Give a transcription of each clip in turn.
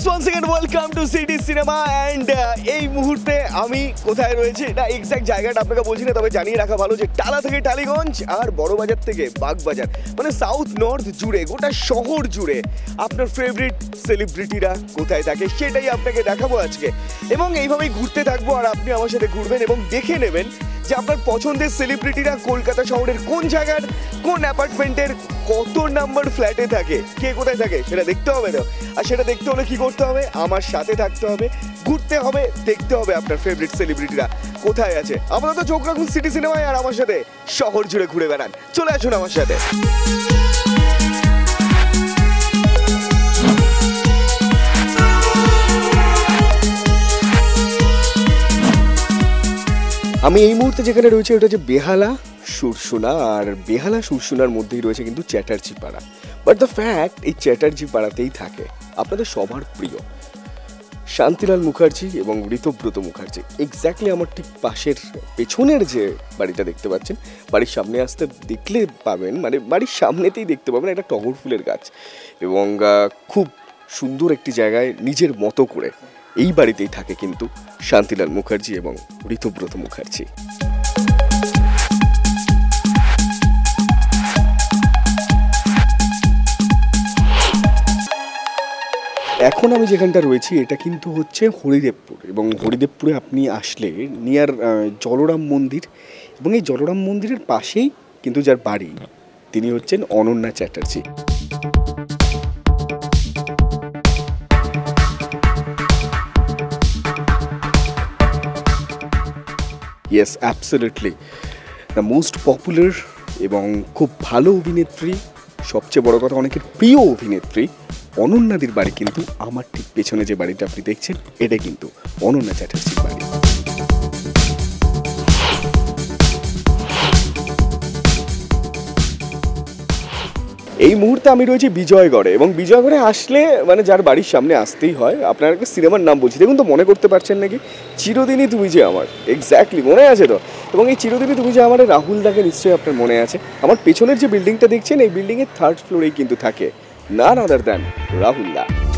Yes once second welcome to city cinema and এই মুহূর্তে আমি কোথায় রয়েছে? এটা এক্স্যাক্ট জায়গাটা আপনাকে বলছি না, তবে জানিয়ে রাখা ভালো যে টালা থেকে টালিগঞ্জ আর বড়বাজার থেকে বাগবাজার মানে সাউথ নর্থ জুড়ে, গোটা শহর জুড়ে আপনার ফেভারিট সেলিব্রিটিরা কোথায় থাকে সেটাই আপনাকে দেখাবো আজকে। এবং এইভাবেই ঘুরতে থাকব আর আপনি আমার সাথে ঘুরবেন এবং দেখে নেবেন যে আপনার পছন্দের সেলিব্রিটিরা কলকাতা শহরের কোন জায়গার, কোন অ্যাপার্টমেন্টের কত নাম্বার ফ্ল্যাটে থাকে, কে কোথায় থাকে, সেটা দেখতে হবে তো। আর সেটা দেখতে হলে কি করতে হবে? আমার সাথে থাকতে হবে, ঘুরতে হবে, দেখতে হবে আপনার ফেভারিট সেলিব্রিটিরা কোথায় আছে। আপাতত চোখ রাখুন সিটি সিনেমায় আর আমার সাথে শহর জুড়ে ঘুরে বেড়ান। চলে আসুন আমার সাথে। আমি এই মুহূর্তে যেখানে রয়েছে ওটা হচ্ছে বেহালা সুরসুনা, আর বেহালা সুরসুনার মধ্যেই রয়েছে কিন্তু চ্যাটার্জি পাড়া। বাট দ্য ফ্যাক্ট এই চ্যাটার্জি পাড়াতেই থাকে। আপনাদের সবার প্রিয় শান্তিলাল মুখার্জি এবং ঋতব্রত মুখার্জি। এক্স্যাক্টলি আমার ঠিক পাশের, পেছনের যে বাড়িটা দেখতে পাচ্ছেন, বাড়ির সামনে আসতে দেখলে পাবেন মানে বাড়ির সামনেতেই দেখতে পাবেন একটা টগর ফুলের গাছ। এবং খুব সুন্দর একটি জায়গায় নিজের মতো করে এই বাড়িতেই থাকে কিন্তু শান্তিলাল মুখার্জি এবং ঋতুব্রত মুখার্জি। এখন আমি যেখানটা রয়েছি, এটা কিন্তু হচ্ছে হরিদেবপুর এবং হরিদেবপুরে আপনি আসলে নিয়ার জলরাম মন্দির এবং এই জলরাম মন্দিরের পাশেই কিন্তু যার বাড়ি, তিনি হচ্ছেন Ananya Chatterjee. Yes absolutely the most popular এবং খুব ভালো অভিনেত্রী, সবচেয়ে বড় কথা অনেকের প্রিয় অভিনেত্রী অনন্যাদির বাড়ি কিন্তু আমার ঠিক পেছনে যে বাড়িটা আপনি দেখছেন, এটা কিন্তু অনন্যা চ্যাটার্জির বাড়ি। এই মুহূর্তে আমি রয়েছি বিজয়গড়ে এবং বিজয়গড়ে আসলে মানে যার বাড়ির সামনে আসতেই হয়, আপনার একটা সিনেমার নাম বলছি। দেখুন তো, মনে করতে পারছেন নাকি? চিরদিনই তুমি যে আমার। এক্স্যাক্টলি মনে আছে তো? এবং এই চিরদিনই তুমি যে আমার, রাহুল দাকে নিশ্চয়ই আপনার মনে আছে। আমার পেছনের যে বিল্ডিংটা দেখছেন, এই বিল্ডিংয়ের থার্ড ফ্লোরেই কিন্তু থাকে। না আদার দ্যান রাহুল দা।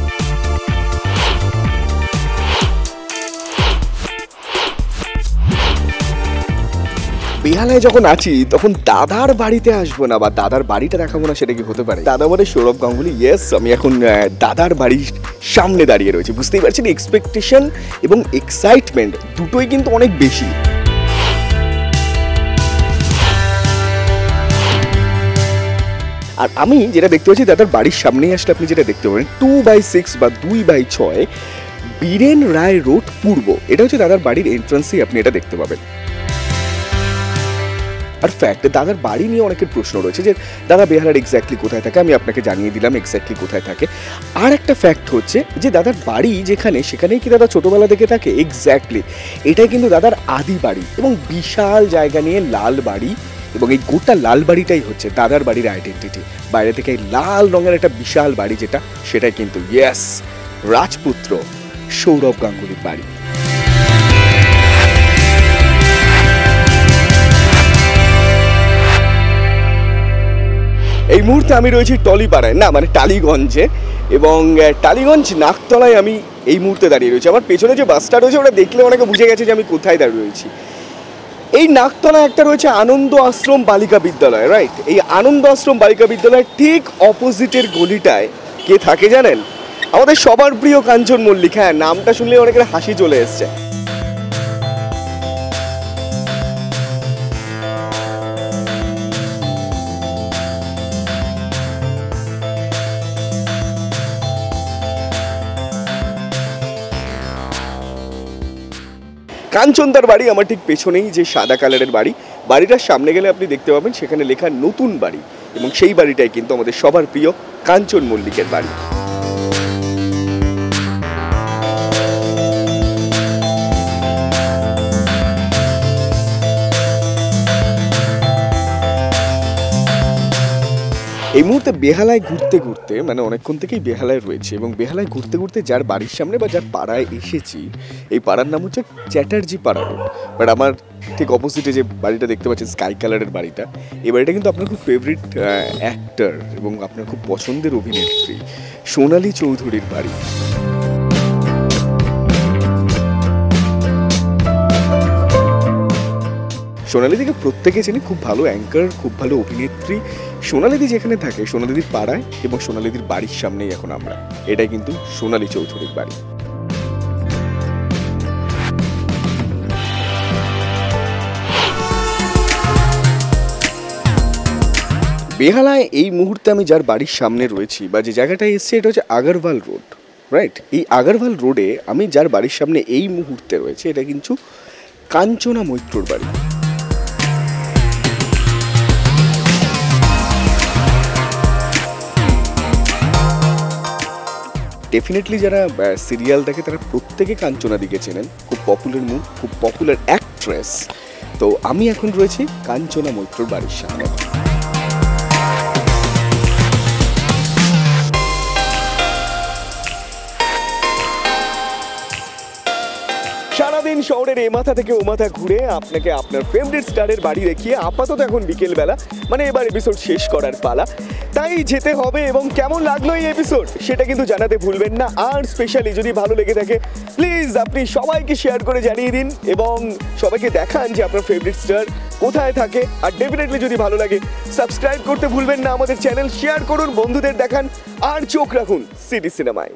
বেহালায় যখন আছি, তখন দাদার বাড়িতে আসব না বা দাদার বাড়িটা দেখাবো না সেটা কি হতে পারে? দাদা মানে সৌরভ গাঙ্গুলি ইয়েস আমি এখন দাদার বাড়ির সামনে দাঁড়িয়ে রয়েছি। বুঝতেই পারছেন এক্সপেকটেশন এবং এক্সাইটমেন্ট দুটোই কিন্তু অনেক বেশি। আর আমি যেটা দেখতে পাচ্ছি, দাদার বাড়ির সামনেই আসলে আপনি যেটা দেখতে পাবেন টু বাই সিক্স বা দুই বাই ছয় বীরেন রায় রোড পূর্ব। এটা হচ্ছে দাদার বাড়ির এন্ট্রান্সেই আপনি এটা দেখতে পাবেন। আর ফ্যাক্ট দাদার বাড়ি নিয়ে অনেকের প্রশ্ন রয়েছে যে, দাদা বেহালার এক্স্যাক্টলি কোথায় থাকে? আমি আপনাকে জানিয়ে দিলাম এক্স্যাক্টলি কোথায় থাকে। আর একটা ফ্যাক্ট হচ্ছে যে, দাদার বাড়ি যেখানে, সেখানেই কি দাদা ছোটবেলা থেকে থাকে? এক্স্যাক্টলি এটাই কিন্তু দাদার আদি বাড়ি এবং বিশাল জায়গা নিয়ে লাল বাড়ি এবং এই গোটা লাল বাড়িটাই হচ্ছে দাদার বাড়ির আইডেন্টিটি বাইরে থেকে লাল রঙের একটা বিশাল বাড়ি যেটা, সেটাই কিন্তু ইয়েস রাজপুত্র সৌরভ গাঙ্গুলির বাড়ি। এই মুহূর্তে আমি রয়েছি টলিপাড়ায়। না মানে টালিগঞ্জে। এবং টালিগঞ্জ নাকতলায় আমি এই মুহূর্তে দাঁড়িয়ে রয়েছি। আমার পেছনে যে বাসটা রয়েছে, ওটা দেখলে অনেকে বুঝে গেছে যে আমি কোথায় দাঁড়িয়ে রয়েছি। এই নাকতলা একটা রয়েছে আনন্দ আশ্রম বালিকা বিদ্যালয় রাইট এই আনন্দ আশ্রম বালিকা বিদ্যালয়ের ঠিক অপোজিটের গলিটায় কে থাকে জানেন? আমাদের সবার প্রিয় কাঞ্চন মল্লিক। হ্যাঁ নামটা শুনলে অনেকের হাসি চলে এসছে। কাঞ্চনদার বাড়ি আমার ঠিক পেছনেই যে সাদা কালারের বাড়ি। বাড়িটার সামনে গেলে আপনি দেখতে পাবেন, সেখানে লেখা নতুন বাড়ি এবং সেই বাড়িটাই কিন্তু আমাদের সবার প্রিয় কাঞ্চন মল্লিকের বাড়ি। এই মুহূর্তে বেহালায় ঘুরতে ঘুরতে মানে অনেকক্ষণ থেকেই বেহালায় রয়েছে এবং বেহালায় ঘুরতে ঘুরতে যার বাড়ির সামনে বা যার পাড়ায় এসেছি, এই পাড়ার নাম হচ্ছে চ্যাটার্জি পাড়া রোড বাট আমার ঠিক অপোজিটে যে বাড়িটা দেখতে পাচ্ছেন স্কাই কালারের বাড়িটা, এই বাড়িটা কিন্তু আপনার খুব ফেভারিট অ্যাক্টর এবং আপনার খুব পছন্দের অভিনেত্রী সোনালি চৌধুরীর বাড়ি। সোনালিদিকে প্রত্যেকে চেনে খুব ভালো অ্যাঙ্কার খুব ভালো অভিনেত্রী। সোনালিদি যেখানে থাকে সোনালিদির পাড়ায় এবং সোনালিদির বাড়ির সামনেই এখন আমরা। এটাই কিন্তু সোনালি চৌধুরীর বাড়ি। বেহালায় এই মুহূর্তে আমি যার বাড়ির সামনে রয়েছি বা যে জায়গাটায় এসছে, এটা হচ্ছে আগারওয়াল রোড রাইট এই আগারওয়াল রোডে আমি যার বাড়ির সামনে এই মুহূর্তে রয়েছে, এটা কিন্তু কাঞ্চনা মৈত্রর বাড়ি। ডেফিনেটলি যারা সিরিয়াল দেখে তারা প্রত্যেকে কাঞ্চনা দিকে চেনেন। খুব পপুলার মুভ খুব পপুলার অ্যাক্ট্রেস তো আমি এখন রয়েছি কাঞ্চনা মৈত্রর বাড়ির সামনে। সারাদিন শহরের এ মাথা থেকে ও মাথা ঘুরে আপনাকে আপনার ফেভারিট স্টারের বাড়ি দেখিয়ে আপাতত এখন বিকেল বেলা মানে এবার এপিসোড শেষ করার পালা। তাই যেতে হবে এবং কেমন লাগল এই এপিসোড সেটা কিন্তু জানাতে ভুলবেন না। আর স্পেশালি যদি ভালো লেগে থাকে প্লিজ আপনি সবাইকে শেয়ার করে জানিয়ে দিন এবং সবাইকে দেখান যে আপনার ফেভারিট স্টার কোথায় থাকে। আর ডেফিনেটলি যদি ভালো লাগে সাবস্ক্রাইব করতে ভুলবেন না আমাদের চ্যানেল শেয়ার করুন, বন্ধুদের দেখান, আর চোখ রাখুন সিটি সিনেমায়